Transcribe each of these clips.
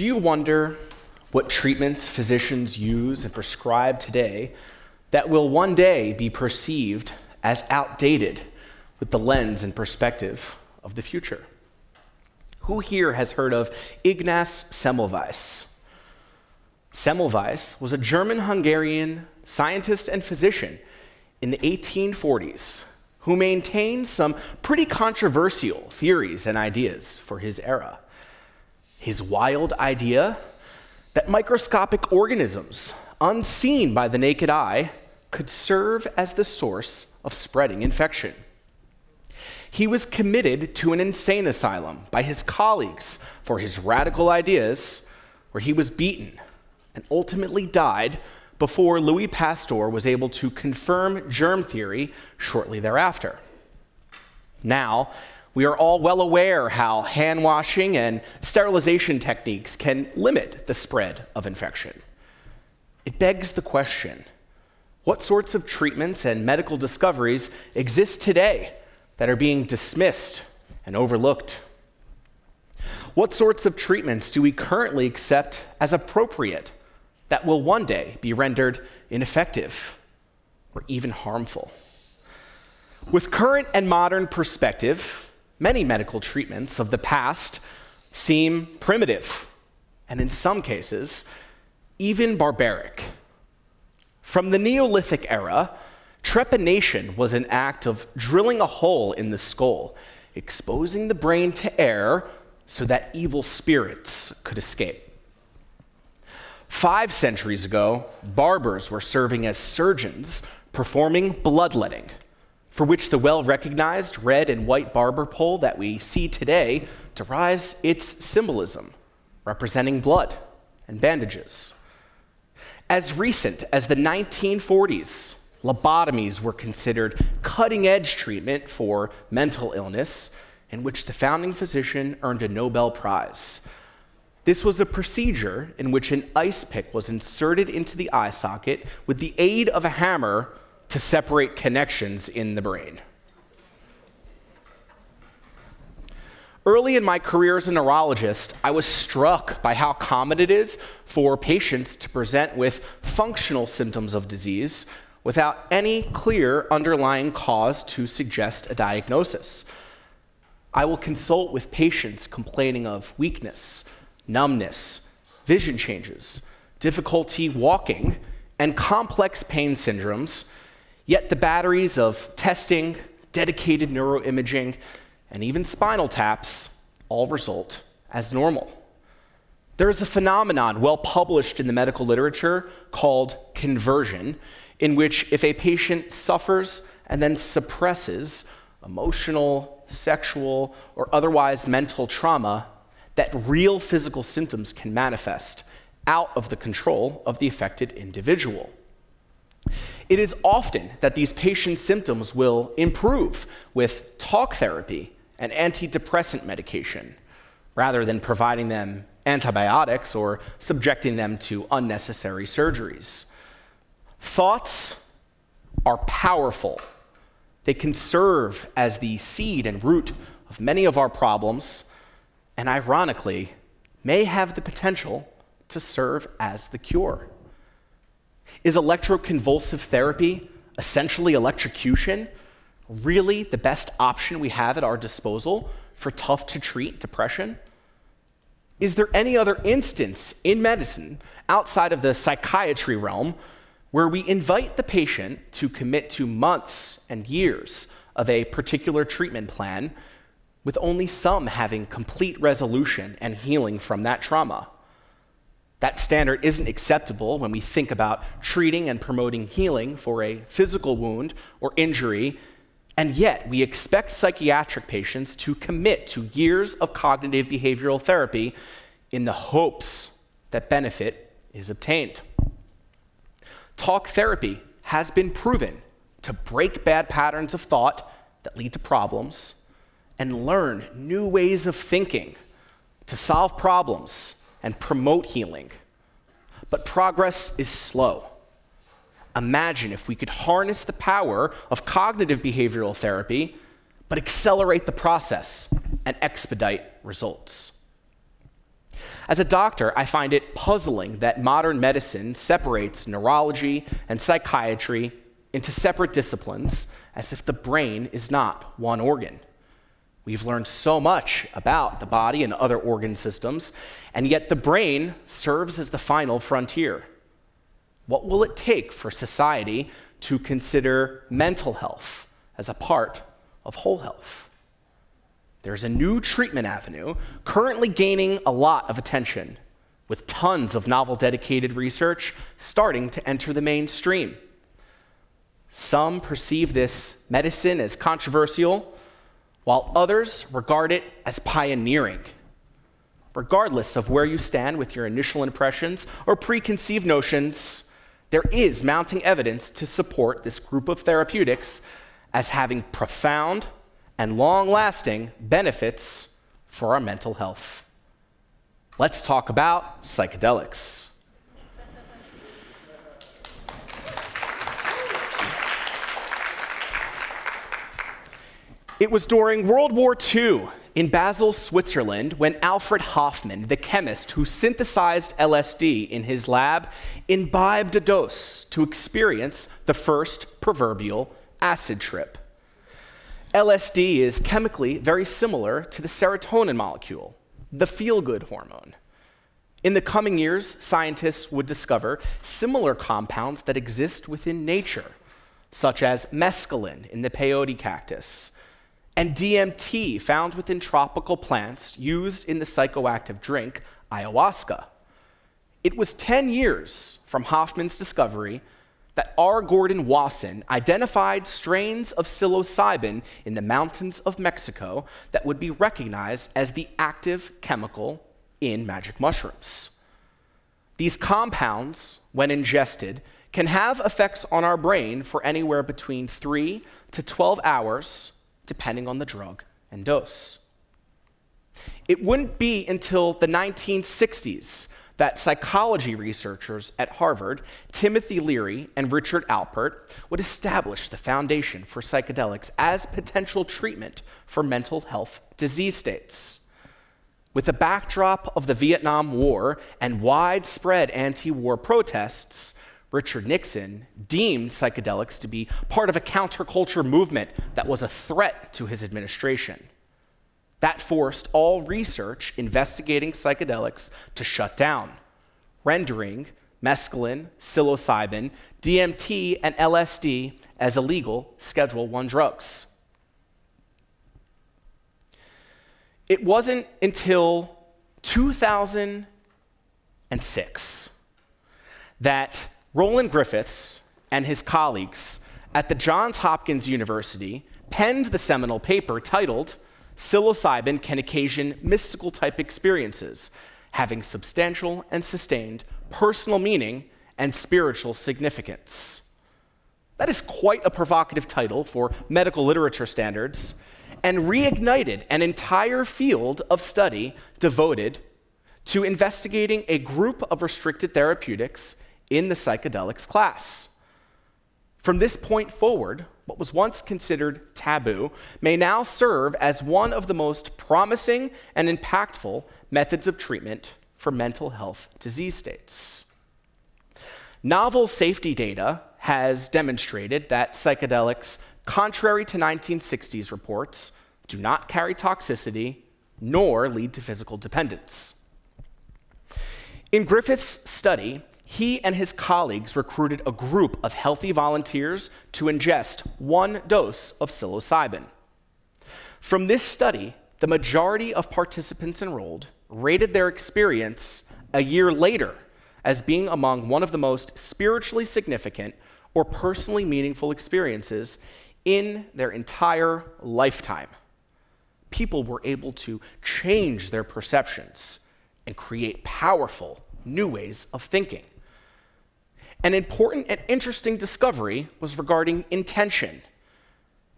Do you wonder what treatments physicians use and prescribe today that will one day be perceived as outdated with the lens and perspective of the future? Who here has heard of Ignaz Semmelweis? Semmelweis was a German Hungarian scientist and physician in the 1840s who maintained some pretty controversial theories and ideas for his era. His wild idea that microscopic organisms, unseen by the naked eye, could serve as the source of spreading infection. He was committed to an insane asylum by his colleagues for his radical ideas, where he was beaten and ultimately died before Louis Pasteur was able to confirm germ theory shortly thereafter. Now, we are all well aware how hand washing and sterilization techniques can limit the spread of infection. It begs the question what sorts of treatments and medical discoveries exist today that are being dismissed and overlooked? What sorts of treatments do we currently accept as appropriate that will one day be rendered ineffective or even harmful? With current and modern perspective, many medical treatments of the past seem primitive, and in some cases, even barbaric. From the Neolithic era, trepanation was an act of drilling a hole in the skull, exposing the brain to air so that evil spirits could escape. Five centuries ago, barbers were serving as surgeons performing bloodletting for which the well recognized red and white barber pole that we see today derives its symbolism, representing blood and bandages. As recent as the 1940s, lobotomies were considered cutting edge treatment for mental illness, in which the founding physician earned a Nobel Prize. This was a procedure in which an ice pick was inserted into the eye socket with the aid of a hammer to separate connections in the brain. Early in my career as a neurologist, I was struck by how common it is for patients to present with functional symptoms of disease without any clear underlying cause to suggest a diagnosis. I will consult with patients complaining of weakness, numbness, vision changes, difficulty walking, and complex pain syndromes Yet the batteries of testing, dedicated neuroimaging, and even spinal taps all result as normal. There is a phenomenon well published in the medical literature called conversion, in which if a patient suffers and then suppresses emotional, sexual, or otherwise mental trauma, that real physical symptoms can manifest out of the control of the affected individual. It is often that these patients' symptoms will improve with talk therapy and antidepressant medication rather than providing them antibiotics or subjecting them to unnecessary surgeries. Thoughts are powerful. They can serve as the seed and root of many of our problems, and ironically, may have the potential to serve as the cure. Is electroconvulsive therapy, essentially electrocution, really the best option we have at our disposal for tough to treat depression? Is there any other instance in medicine outside of the psychiatry realm where we invite the patient to commit to months and years of a particular treatment plan with only some having complete resolution and healing from that trauma? That standard isn't acceptable when we think about treating and promoting healing for a physical wound or injury, and yet we expect psychiatric patients to commit to years of cognitive behavioral therapy in the hopes that benefit is obtained. Talk therapy has been proven to break bad patterns of thought that lead to problems and learn new ways of thinking to solve problems and promote healing. But progress is slow. Imagine if we could harness the power of cognitive behavioral therapy, but accelerate the process and expedite results. As a doctor, I find it puzzling that modern medicine separates neurology and psychiatry into separate disciplines as if the brain is not one organ. We've learned so much about the body and other organ systems, and yet the brain serves as the final frontier. What will it take for society to consider mental health as a part of whole health? There's a new treatment avenue currently gaining a lot of attention, with tons of novel dedicated research starting to enter the mainstream. Some perceive this medicine as controversial, while others regard it as pioneering. Regardless of where you stand with your initial impressions or preconceived notions, there is mounting evidence to support this group of therapeutics as having profound and long lasting benefits for our mental health. Let's talk about psychedelics. It was during World War II in Basel, Switzerland, when Alfred Hofmann, the chemist who synthesized LSD in his lab, imbibed a dose to experience the first proverbial acid trip. LSD is chemically very similar to the serotonin molecule, the feel good hormone. In the coming years, scientists would discover similar compounds that exist within nature, such as mescaline in the peyote cactus, and DMT found within tropical plants used in the psychoactive drink ayahuasca. It was 10 years from Hofmann's discovery that R. Gordon Wasson identified strains of psilocybin in the mountains of Mexico that would be recognized as the active chemical in magic mushrooms. These compounds, when ingested, can have effects on our brain for anywhere between 3 to 12 hours, depending on the drug and dose. It wouldn't be until the 1960s that psychology researchers at Harvard, Timothy Leary and Richard Alpert, would establish the foundation for psychedelics as potential treatment for mental health disease states. With the backdrop of the Vietnam War and widespread anti war protests, Richard Nixon deemed psychedelics to be part of a counterculture movement that was a threat to his administration. That forced all research investigating psychedelics to shut down, rendering mescaline, psilocybin, DMT, and LSD as illegal Schedule 1 drugs. It wasn't until 2006 that Roland Griffiths and his colleagues at the Johns Hopkins University penned the seminal paper titled psilocybin can occasion mystical type experiences, having substantial and sustained personal meaning and spiritual significance. That is quite a provocative title for medical literature standards, and reignited an entire field of study devoted to investigating a group of restricted therapeutics in the psychedelics class. From this point forward, what was once considered taboo may now serve as one of the most promising and impactful methods of treatment for mental health disease states. Novel safety data has demonstrated that psychedelics, contrary to 1960s reports, do not carry toxicity nor lead to physical dependence. In Griffiths' study, he and his colleagues recruited a group of healthy volunteers to ingest one dose of psilocybin. From this study, the majority of participants enrolled rated their experience a year later as being among one of the most spiritually significant or personally meaningful experiences in their entire lifetime. People were able to change their perceptions and create powerful new ways of thinking. An important and interesting discovery was regarding intention.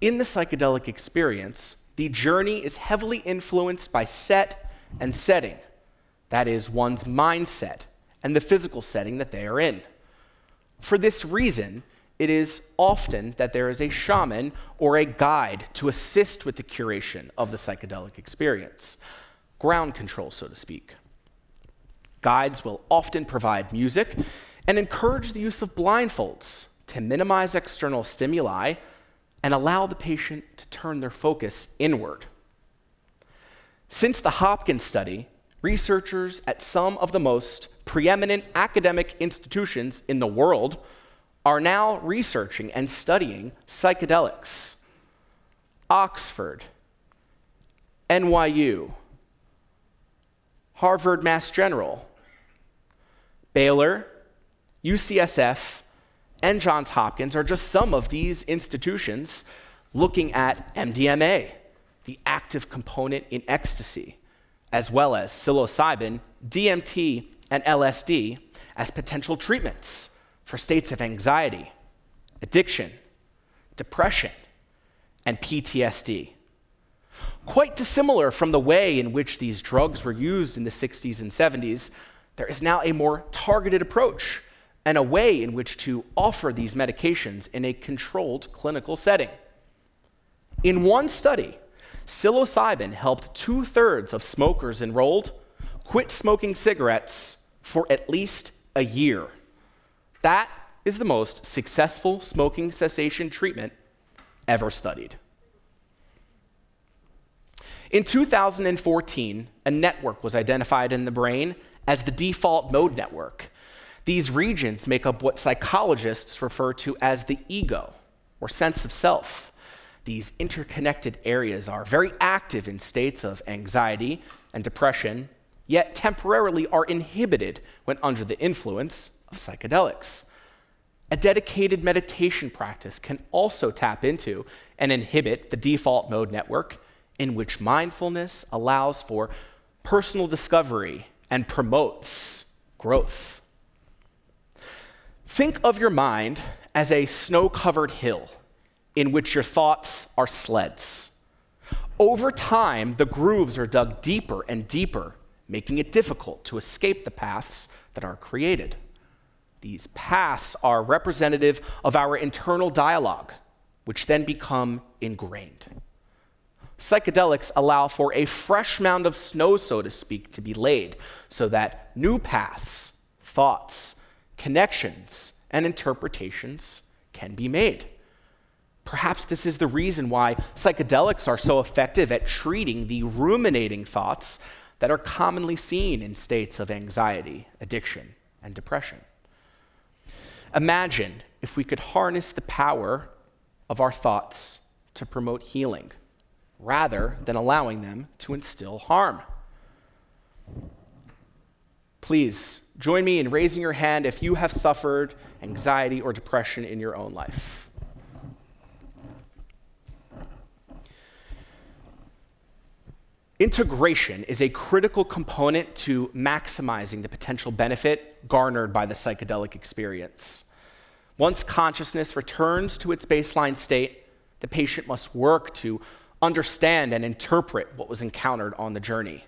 In the psychedelic experience, the journey is heavily influenced by set and setting. That is, one's mindset and the physical setting that they are in. For this reason, it is often that there is a shaman or a guide to assist with the curation of the psychedelic experience, ground control, so to speak. Guides will often provide music and encourage the use of blindfolds to minimize external stimuli and allow the patient to turn their focus inward. Since the Hopkins study, researchers at some of the most preeminent academic institutions in the world are now researching and studying psychedelics. Oxford, NYU, Harvard Mass General, Baylor, UCSF, and Johns Hopkins are just some of these institutions looking at MDMA, the active component in ecstasy, as well as psilocybin, DMT, and LSD as potential treatments for states of anxiety, addiction, depression, and PTSD. Quite dissimilar from the way in which these drugs were used in the 60s and 70s, there is now a more targeted approach and a way in which to offer these medications in a controlled clinical setting. In one study, psilocybin helped two thirds of smokers enrolled quit smoking cigarettes for at least a year. That is the most successful smoking cessation treatment ever studied. In 2014, a network was identified in the brain as the default mode network. These regions make up what psychologists refer to as the ego, or sense of self. These interconnected areas are very active in states of anxiety and depression, yet temporarily are inhibited when under the influence of psychedelics. A dedicated meditation practice can also tap into and inhibit the default mode network, in which mindfulness allows for personal discovery and promotes growth. Think of your mind as a snow covered hill in which your thoughts are sleds. Over time, the grooves are dug deeper and deeper, making it difficult to escape the paths that are created. These paths are representative of our internal dialogue, which then become ingrained. Psychedelics allow for a fresh mound of snow, so to speak, to be laid so that new paths, thoughts, connections, and interpretations can be made. Perhaps this is the reason why psychedelics are so effective at treating the ruminating thoughts that are commonly seen in states of anxiety, addiction, and depression. Imagine if we could harness the power of our thoughts to promote healing rather than allowing them to instill harm. Please join me in raising your hand if you have suffered anxiety or depression in your own life. Integration is a critical component to maximizing the potential benefit garnered by the psychedelic experience. Once consciousness returns to its baseline state, the patient must work to understand and interpret what was encountered on the journey.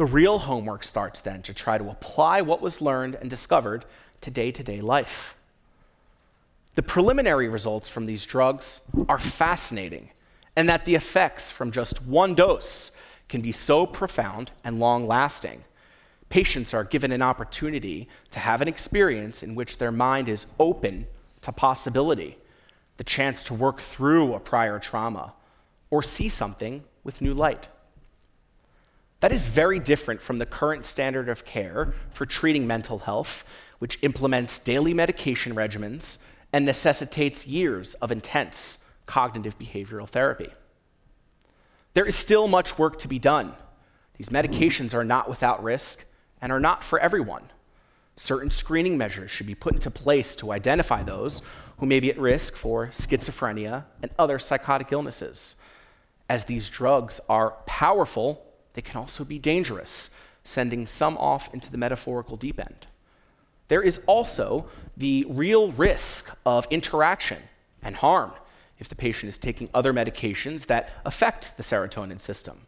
The real homework starts then to try to apply what was learned and discovered to day to day life. The preliminary results from these drugs are fascinating and that the effects from just one dose can be so profound and long lasting. Patients are given an opportunity to have an experience in which their mind is open to possibility, the chance to work through a prior trauma, or see something with new light. That is very different from the current standard of care for treating mental health, which implements daily medication regimens and necessitates years of intense cognitive behavioral therapy. There is still much work to be done. These medications are not without risk and are not for everyone. Certain screening measures should be put into place to identify those who may be at risk for schizophrenia and other psychotic illnesses. As these drugs are powerful, they can also be dangerous, sending some off into the metaphorical deep end. There is also the real risk of interaction and harm if the patient is taking other medications that affect the serotonin system.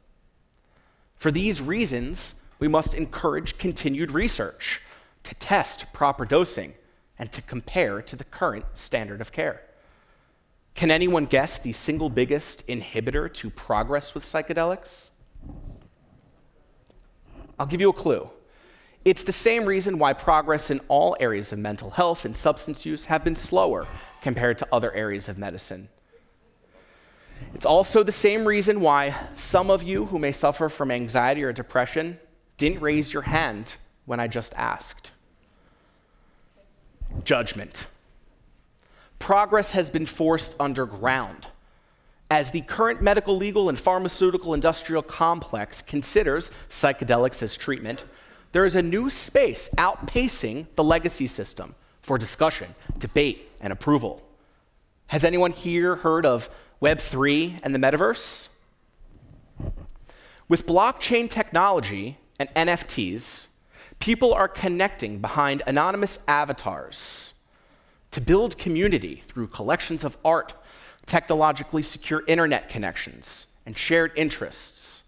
For these reasons, we must encourage continued research to test proper dosing and to compare to the current standard of care. Can anyone guess the single biggest inhibitor to progress with psychedelics? I'll give you a clue. It's the same reason why progress in all areas of mental health and substance use have been slower compared to other areas of medicine. It's also the same reason why some of you who may suffer from anxiety or depression didn't raise your hand when I just asked. Judgment. Progress has been forced underground as the current medical, legal, and pharmaceutical industrial complex considers psychedelics as treatment there is a new space outpacing the legacy system for discussion, debate, and approval. Has anyone here heard of Web3 and the metaverse? With blockchain technology and NFTs, people are connecting behind anonymous avatars to build community through collections of art, technologically secure internet connections, and shared interests.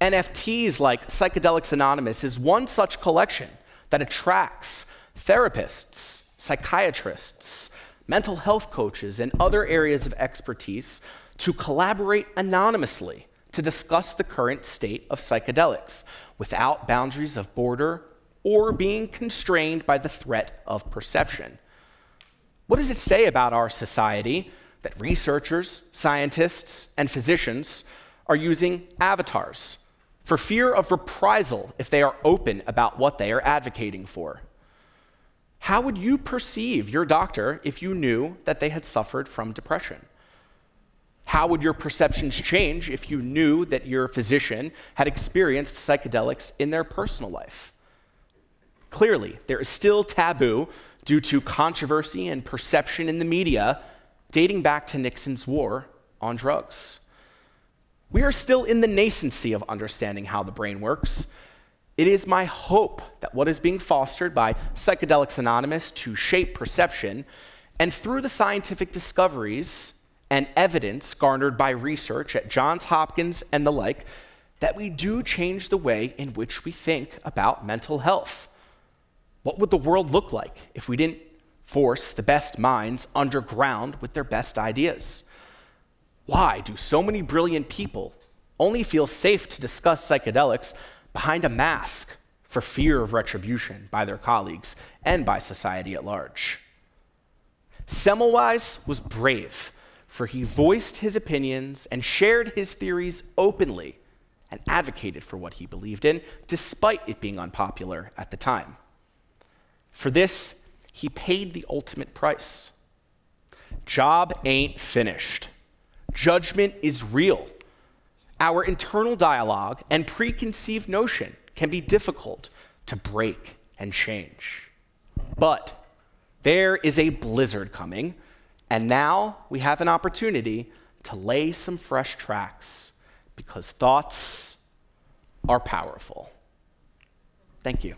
NFTs like Psychedelics Anonymous is one such collection that attracts therapists, psychiatrists, mental health coaches, and other areas of expertise to collaborate anonymously to discuss the current state of psychedelics without boundaries of border or being constrained by the threat of perception. What does it say about our society that researchers, scientists, and physicians are using avatars for fear of reprisal if they are open about what they are advocating for. How would you perceive your doctor if you knew that they had suffered from depression? How would your perceptions change if you knew that your physician had experienced psychedelics in their personal life? Clearly, there is still taboo due to controversy and perception in the media dating back to Nixon's war on drugs. We are still in the nascency of understanding how the brain works. It is my hope that what is being fostered by Psychedelics Anonymous to shape perception, and through the scientific discoveries and evidence garnered by research at Johns Hopkins and the like, that we do change the way in which we think about mental health. What would the world look like if we didn't force the best minds underground with their best ideas? Why do so many brilliant people only feel safe to discuss psychedelics behind a mask for fear of retribution by their colleagues and by society at large? Semmelweis was brave, for he voiced his opinions and shared his theories openly and advocated for what he believed in, despite it being unpopular at the time. For this, he paid the ultimate price. Job ain't finished judgment is real. Our internal dialogue and preconceived notion can be difficult to break and change. But there is a blizzard coming, and now we have an opportunity to lay some fresh tracks because thoughts are powerful. Thank you.